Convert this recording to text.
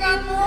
Hallelujah.